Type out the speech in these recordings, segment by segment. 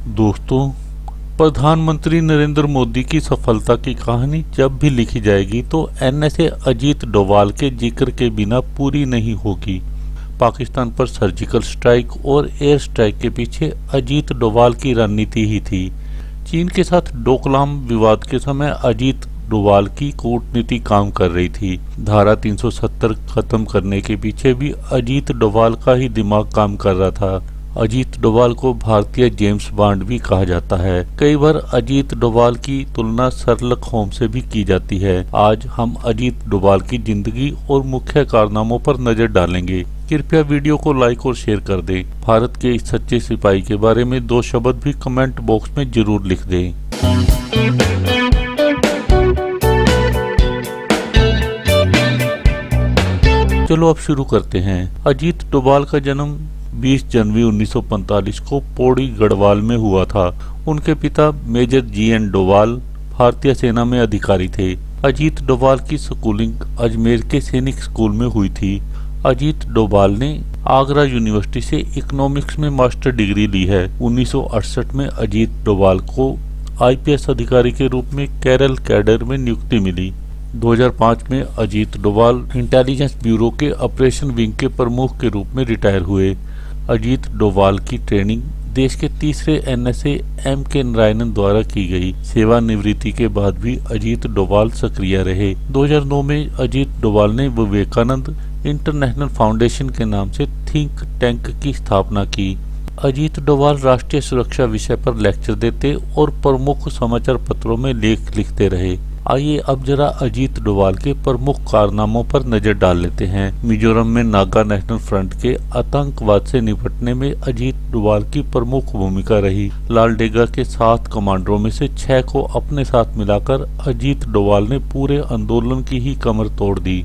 दोस्तों, प्रधानमंत्री नरेंद्र मोदी की सफलता की कहानी जब भी लिखी जाएगी तो एनएसए अजीत डोवाल के ज़िक्र के बिना पूरी नहीं होगी। पाकिस्तान पर सर्जिकल स्ट्राइक और एयर स्ट्राइक के पीछे अजीत डोवाल की रणनीति ही थी। चीन के साथ डोकलाम विवाद के समय अजीत डोवाल की कूटनीति काम कर रही थी। धारा 370 खत्म करने के पीछे भी अजीत डोवाल का ही दिमाग काम कर रहा था। अजीत डोवाल को भारतीय जेम्स बॉन्ड भी कहा जाता है। कई बार अजीत डोवाल की तुलना सरलक होम से भी की जाती है। आज हम अजीत डोवाल की ज़िंदगी और मुख्य कारनामों पर नज़र डालेंगे। कृपया वीडियो को लाइक और शेयर कर दें। भारत के इस सच्चे सिपाही के बारे में दो शब्द भी कमेंट बॉक्स में ज़रूर लिख दें। चलो अब शुरू करते हैं। अजीत डोभाल का जन्म 20 जनवरी 1945 को पौड़ी गढ़वाल में हुआ था। उनके पिता मेजर जी एन डोवाल भारतीय सेना में अधिकारी थे। अजीत डोवाल की स्कूलिंग अजमेर के सैनिक स्कूल में हुई थी। अजीत डोभाल ने आगरा यूनिवर्सिटी से इकोनॉमिक्स में मास्टर डिग्री ली है। 1968 में अजीत डोभाल को आईपीएस अधिकारी के रूप में केरल कैडर में नियुक्ति मिली। 2005 में अजीत डोभाल इंटेलिजेंस ब्यूरो के ऑपरेशन विंग के प्रमुख के रूप में रिटायर हुए। अजीत डोवाल की ट्रेनिंग देश के तीसरे एनएसए एम के नारायणन द्वारा की गई। सेवानिवृत्ति के बाद भी अजीत डोवाल सक्रिय रहे। 2009 में अजीत डोवाल ने विवेकानंद इंटरनेशनल फाउंडेशन के नाम से थिंक टैंक की स्थापना की। अजीत डोवाल राष्ट्रीय सुरक्षा विषय पर लेक्चर देते और प्रमुख समाचार पत्रों में लेख लिखते रहे। आइए अब जरा अजीत डोवाल के प्रमुख कारनामों पर नज़र डाल लेते हैं। मिजोरम में नागा नेशनल फ्रंट के आतंकवाद से निपटने में अजीत डोवाल की प्रमुख भूमिका रही। लालडेगा के सात कमांडरों में से छह को अपने साथ मिलाकर अजीत डोवाल ने पूरे आंदोलन की ही कमर तोड़ दी।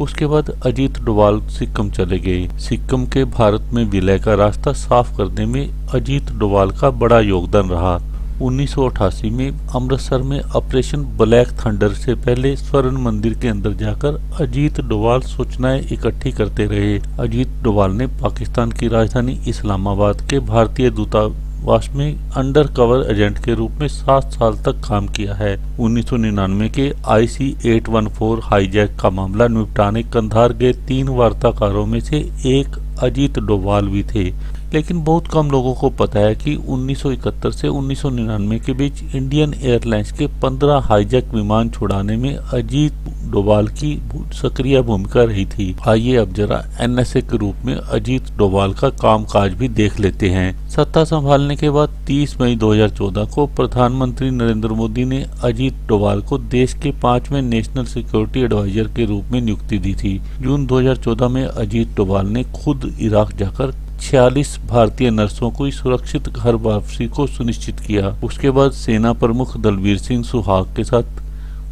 उसके बाद अजीत डोवाल सिक्किम चले गए। सिक्किम के भारत में विलय का रास्ता साफ़ करने में अजीत डोवाल का बड़ा योगदान रहा। 1988 में अमृतसर में ऑपरेशन ब्लैक थंडर से पहले स्वर्ण मंदिर के अंदर जाकर अजीत डोवाल सूचनाएँ इकट्ठी करते रहे। अजीत डोवाल ने पाकिस्तान की राजधानी इस्लामाबाद के भारतीय दूतावास में अंडर कवर एजेंट के रूप में सात साल तक काम किया है। 1999 के I C eight one four hijack का मामला निपटाने कंधार गए तीन वार्ताकारों में से एक अजीत डोवाल भी थे। लेकिन बहुत कम लोगों को पता है कि 1971 से 1999 के बीच इंडियन एयरलाइंस के 15 हाईजैक विमान छुड़ाने में अजीत डोभाल की सक्रिय भूमिका रही थी। आइए अब जरा एनएसए के रूप में अजीत डोभाल का कामकाज भी देख लेते हैं। सत्ता संभालने के बाद 30 मई 2014 को प्रधानमंत्री नरेंद्र मोदी ने अजीत डोभाल को देश के पाँचवें नेशनल सिक्योरिटी एडवाइजर के रूप में नियुक्ति दी थी। जून 2014 में अजीत डोभाल ने खुद इराक जाकर छियालीस भारतीय नर्सों को सुरक्षित घर वापसी को सुनिश्चित किया। उसके बाद सेना प्रमुख दलवीर सिंह सुहाग के साथ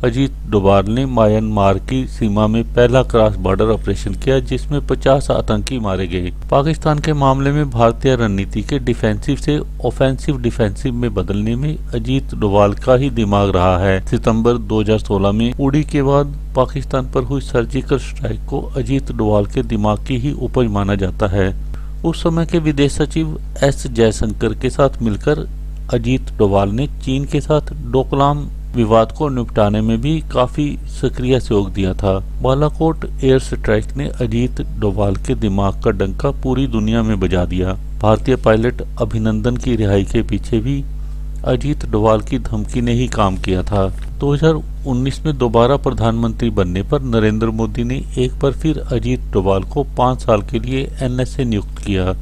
अजीत डोभाल ने म्यांमार की सीमा में पहला क्रॉस बॉर्डर ऑपरेशन किया, जिसमें 50 आतंकी मारे गए। पाकिस्तान के मामले में भारतीय रणनीति के डिफेंसिव से ऑफेंसिव डिफेंसिव में बदलने में अजीत डोभाल का ही दिमाग रहा है। सितंबर 2016 में उड़ी के बाद पाकिस्तान पर हुई सर्जिकल स्ट्राइक को अजीत डोभाल के दिमाग की ही उपज माना जाता है। उस समय के विदेश सचिव एस जयशंकर के साथ मिलकर अजीत डोवाल ने चीन के साथ डोकलाम विवाद को निपटाने में भी काफ़ी सक्रिय सहयोग दिया था। बालाकोट एयर स्ट्राइक ने अजीत डोवाल के दिमाग का डंका पूरी दुनिया में बजा दिया। भारतीय पायलट अभिनंदन की रिहाई के पीछे भी अजीत डोवाल की धमकी ने ही काम किया था। 2019 में दोबारा प्रधानमंत्री बनने पर नरेंद्र मोदी ने एक बार फिर अजीत डोभाल को पाँच साल के लिए एनएसए नियुक्त किया।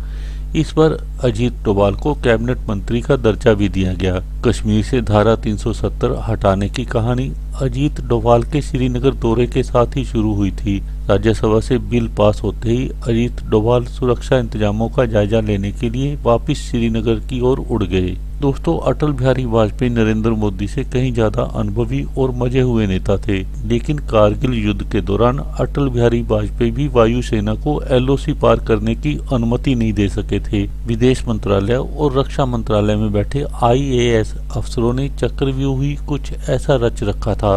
इस बार अजीत डोभाल को कैबिनेट मंत्री का दर्जा भी दिया गया। कश्मीर से धारा 370 हटाने की कहानी अजीत डोभाल के श्रीनगर दौरे के साथ ही शुरू हुई थी। राज्यसभा से बिल पास होते ही अजीत डोभाल सुरक्षा इंतजामों का जायजा लेने के लिए वापस श्रीनगर की ओर उड़ गए। दोस्तों, अटल बिहारी वाजपेयी, नरेंद्र मोदी से कहीं ज़्यादा अनुभवी और मज़े हुए नेता थे। लेकिन कारगिल युद्ध के दौरान अटल बिहारी वाजपेयी भी वायुसेना को एलओसी पार करने की अनुमति नहीं दे सके थे। विदेश मंत्रालय और रक्षा मंत्रालय में बैठे आईएएस अफसरों ने चक्रव्यूह ही कुछ ऐसा रच रखा था।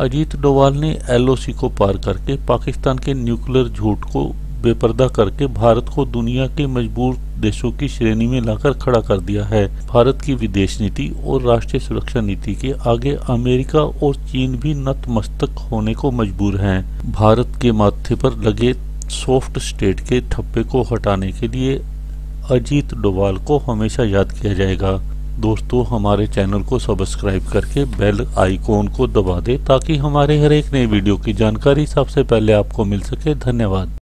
अजीत डोवाल ने एलओसी को पार करके पाकिस्तान के न्यूक्लियर झूठ को बेपर्दा करके भारत को दुनिया के मजबूर देशों की श्रेणी में लाकर खड़ा कर दिया है। भारत की विदेश नीति और राष्ट्रीय सुरक्षा नीति के आगे अमेरिका और चीन भी नतमस्तक होने को मजबूर हैं। भारत के माथे पर लगे सॉफ्ट स्टेट के ठप्पे को हटाने के लिए अजीत डोवाल को हमेशा याद किया जाएगा। दोस्तों, हमारे चैनल को सब्सक्राइब करके बेल आइकॉन को दबा दें ताकि हमारे हर एक नए वीडियो की जानकारी सबसे पहले आपको मिल सके। धन्यवाद।